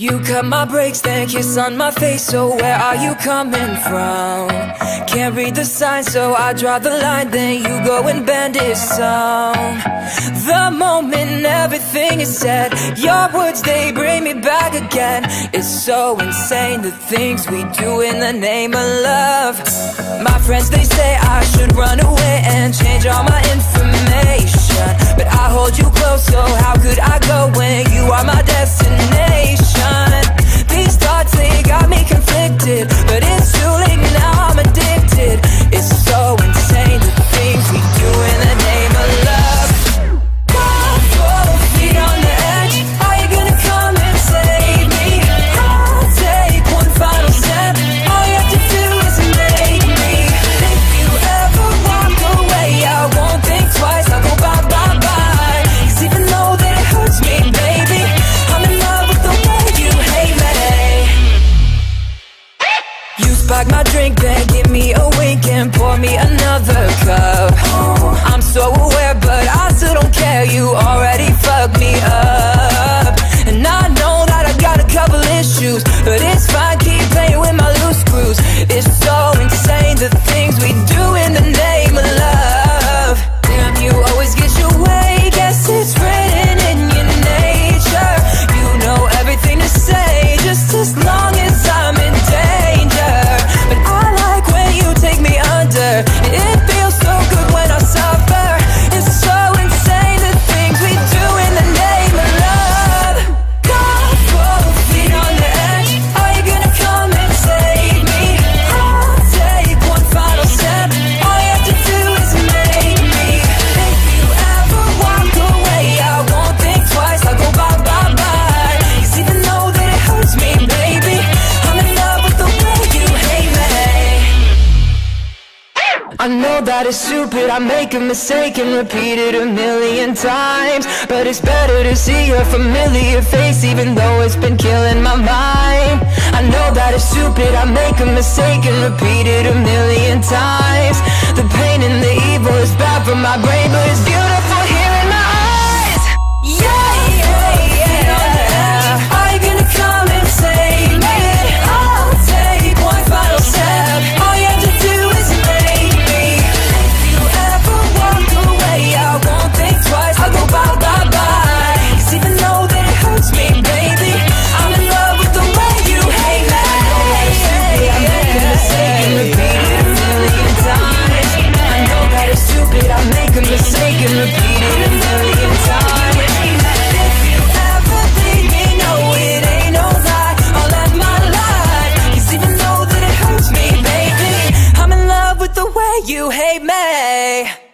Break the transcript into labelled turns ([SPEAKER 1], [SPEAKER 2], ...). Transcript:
[SPEAKER 1] You cut my brakes, then kiss on my face. So where are you coming from? Can't read the signs, so I draw the line. Then you go and bend it some. The moment everything is said Your words, they bring me back again. It's so insane, the things we do in the name of love. My friends, they say I should run away And change all my information. But I hold you close, so how could I go When you are my Spike my drink, then give me a wink And pour me another cup. I'm so aware, but I still don't care. You already fucked me up. And I know that I got a couple issues But it's fine, I know that it's stupid, I make a mistake and repeat it a million times. But it's better to see a familiar face even though it's been killing my mind. I know that it's stupid, I make a mistake and repeat it a million times. The pain and the evil is bad for my brain but it's you hate me